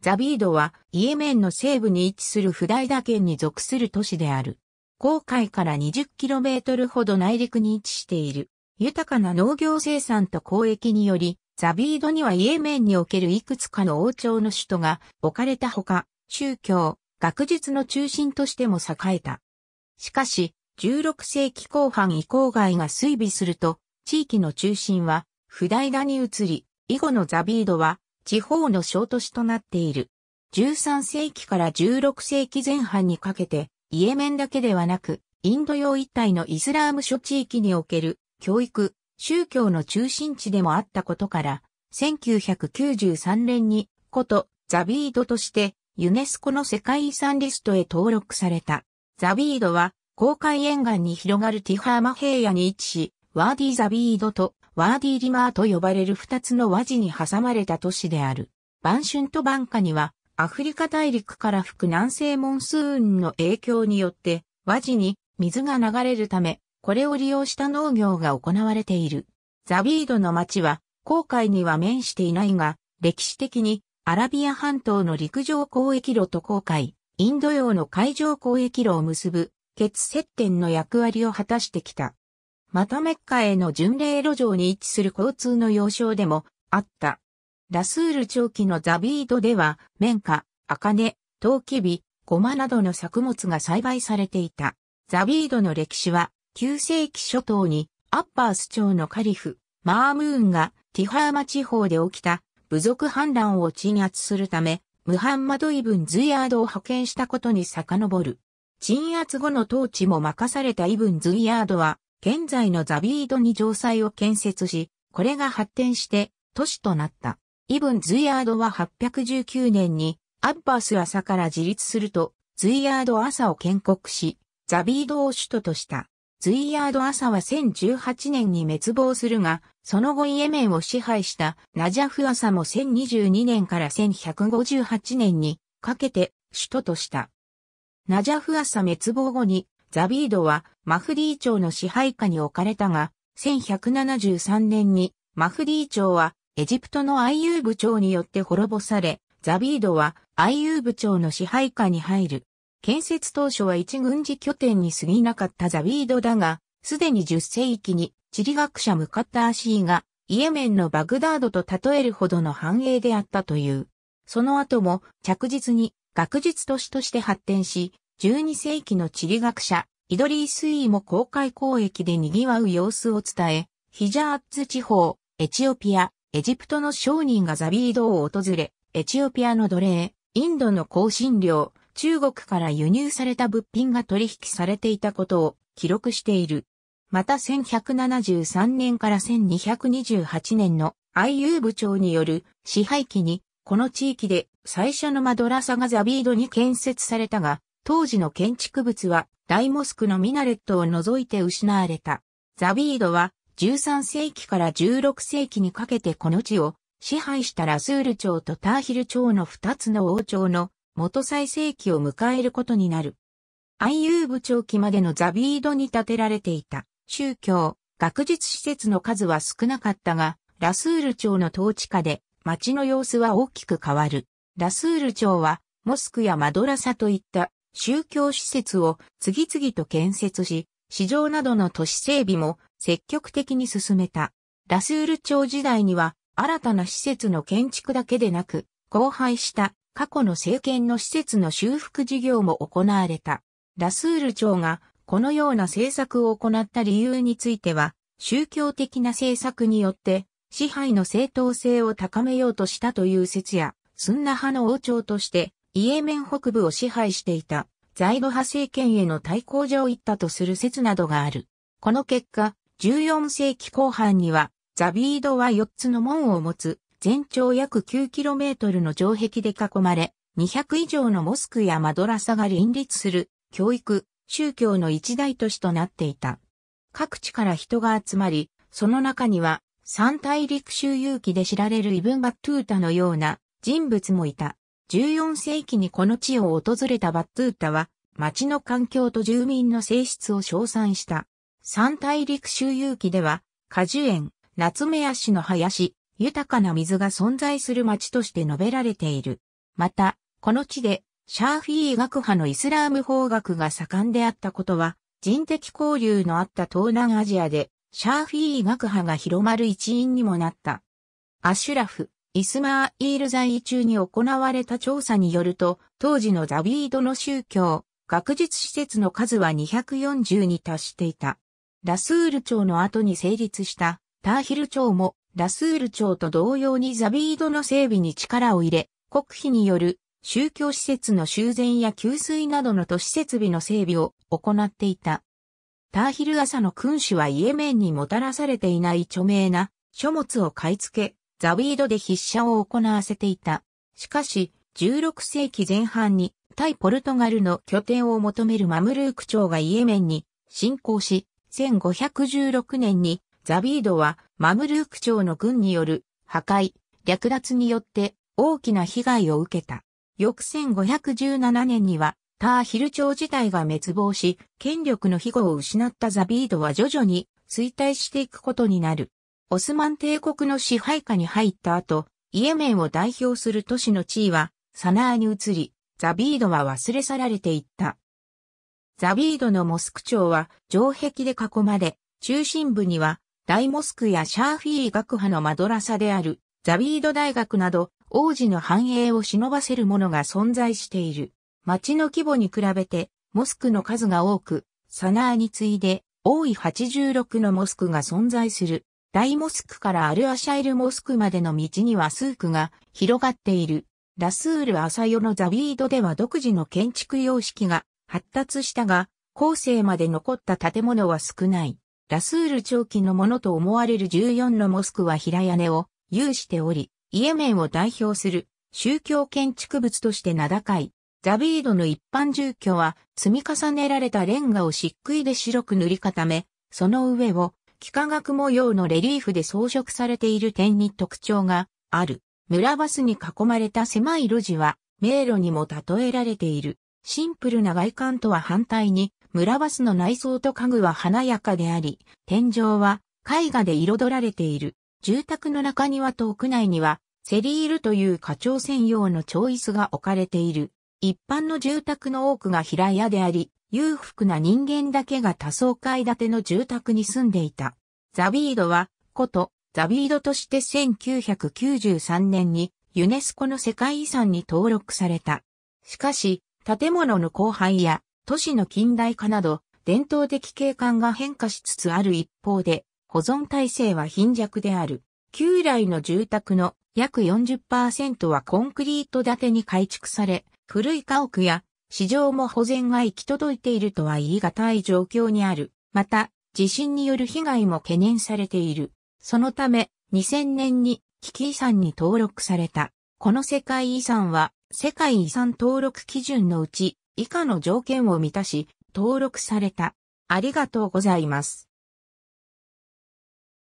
ザビードはイエメンの西部に位置するフダイダ県に属する都市である。航海から 20km ほど内陸に位置している。豊かな農業生産と交易により、ザビードにはイエメンにおけるいくつかの王朝の首都が置かれたほか、宗教、学術の中心としても栄えた。しかし、16世紀後半以降外が追尾すると、地域の中心は、フダイダに移り、以後のザビードは、地方の小都市となっている。13世紀から16世紀前半にかけて、イエメンだけではなく、インド洋一帯のイスラーム諸地域における教育、宗教の中心地でもあったことから、1993年に古都ザビードとしてユネスコの世界遺産リストへ登録された。ザビードは公海沿岸に広がるティハーマ平野に位置し、ワーディザビードとワーディリマーと呼ばれる二つの和地に挟まれた都市である。晩春と晩夏には、アフリカ大陸から吹く南西モンスーンの影響によって、和地に水が流れるため、これを利用した農業が行われている。ザビードの町は、航海には面していないが、歴史的にアラビア半島の陸上交易路と航海、インド洋の海上交易路を結ぶ、結接点の役割を果たしてきた。またメッカへの巡礼路上に位置する交通の要衝でもあった。ラスール長期のザビードでは、綿花、茜、トウキビ、ゴマなどの作物が栽培されていた。ザビードの歴史は、9世紀初頭に、アッパース朝のカリフ、マームーンがティハーマ地方で起きた部族反乱を鎮圧するため、ムハンマドイブン・ズイヤードを派遣したことに遡る。鎮圧後の統治も任されたイブン・ズイヤードは、現在のザビードに城塞を建設し、これが発展して都市となった。イブン・ズイヤードは819年にアッバース朝から自立すると、ズイヤード朝を建国し、ザビードを首都とした。ズイヤード朝は1018年に滅亡するが、その後イエメンを支配したナジャフ朝も1022年から1158年にかけて首都とした。ナジャフ朝滅亡後にザビードはマフディー朝の支配下に置かれたが、1173年にマフディー朝はエジプトのアイユーブ朝によって滅ぼされ、ザビードはアイユーブ朝の支配下に入る。建設当初は一軍事拠点に過ぎなかったザビードだが、すでに10世紀に地理学者ムカッターシーがイエメンのバグダードと例えるほどの繁栄であったという。その後も着実に学術都市として発展し、12世紀の地理学者、イドリースイーも公開交易で賑わう様子を伝え、ヒジャーッツ地方、エチオピア、エジプトの商人がザビードを訪れ、エチオピアの奴隷、インドの香辛料、中国から輸入された物品が取引されていたことを記録している。また1173年から1228年のアイユー部長による支配期に、この地域で最初のマドラサがザビードに建設されたが、当時の建築物は大モスクのミナレットを除いて失われた。ザビードは13世紀から16世紀にかけてこの地を支配したラスール朝とターヒル朝の二つの王朝の元最盛期を迎えることになる。アイユーブ朝期までのザビードに建てられていた宗教、学術施設の数は少なかったが、ラスール朝の統治下で街の様子は大きく変わる。ラスール朝はモスクやマドラサといった宗教施設を次々と建設し、市場などの都市整備も積極的に進めた。ラスール朝時代には新たな施設の建築だけでなく、荒廃した過去の政権の施設の修復事業も行われた。ラスール朝がこのような政策を行った理由については、宗教的な政策によって支配の正当性を高めようとしたという説や、スンナ派の王朝としてイエメン北部を支配していたザイド派政権への対抗上行ったとする説などがある。この結果、14世紀後半にはザビードは4つの門を持つ全長約 9km の城壁で囲まれ、200以上のモスクやマドラサが林立する教育、宗教の一大都市となっていた。各地から人が集まり、その中には三大陸周遊記で知られるイブン・バットゥータのような人物もいた。14世紀にこの地を訪れたバットゥータは、町の環境と住民の性質を称賛した。三大陸周遊記では、果樹園、夏目足の林、豊かな水が存在する町として述べられている。また、この地でシャーフィー学派のイスラーム法学が盛んであったことは、人的交流のあった東南アジアで、シャーフィー学派が広まる一因にもなった。アシュラフ、イスマーイール在位中に行われた調査によると、当時のザビードの宗教、学術施設の数は240に達していた。ラスール朝の後に成立したターヒル朝もラスール朝と同様にザビードの整備に力を入れ、国費による宗教施設の修繕や給水などの都市設備の整備を行っていた。ターヒル朝の君主はイエメンにもたらされていない著名な書物を買い付け、ザビードで筆写を行わせていた。しかし、16世紀前半に対ポルトガルの拠点を求めるマムルーク朝がイエメンに侵攻し、1516年にザビードはマムルーク朝の軍による破壊、略奪によって大きな被害を受けた。翌1517年にはターヒル朝自体が滅亡し、権力の庇護を失ったザビードは徐々に衰退していくことになる。オスマン帝国の支配下に入った後、イエメンを代表する都市の地位はサナーに移り、ザビードは忘れ去られていった。ザビードのモスク町は城壁で囲まれ、中心部には大モスクやシャーフィー学派のマドラサであるザビード大学など王子の繁栄を忍ばせるものが存在している。町の規模に比べてモスクの数が多く、サナーに次いで多い86のモスクが存在する。大モスクからアルアシャイルモスクまでの道には数区が広がっている。ラスール・アサヨのザビードでは独自の建築様式が発達したが、後世まで残った建物は少ない。ラスール長期のものと思われる14のモスクは平屋根を有しており、イエメンを代表する宗教建築物として名高い。ザビードの一般住居は積み重ねられたレンガを漆喰で白く塗り固め、その上を幾何学模様のレリーフで装飾されている点に特徴がある。村バスに囲まれた狭い路地は迷路にも例えられている。シンプルな外観とは反対に、村バスの内装と家具は華やかであり、天井は絵画で彩られている。住宅の中庭と屋内には、セリールという課長専用の調椅子が置かれている。一般の住宅の多くが平屋であり、裕福な人間だけが多層階建ての住宅に住んでいた。ザビードは、こと、ザビードとして1993年にユネスコの世界遺産に登録された。しかし、建物の荒廃や都市の近代化など伝統的景観が変化しつつある一方で、保存体制は貧弱である。旧来の住宅の約40%はコンクリート建てに改築され、古い家屋や市場も保全が行き届いているとは言い難い状況にある。また、地震による被害も懸念されている。そのため、2000年に危機遺産に登録された。この世界遺産は、世界遺産登録基準のうち、以下の条件を満たし、登録された。ありがとうございます。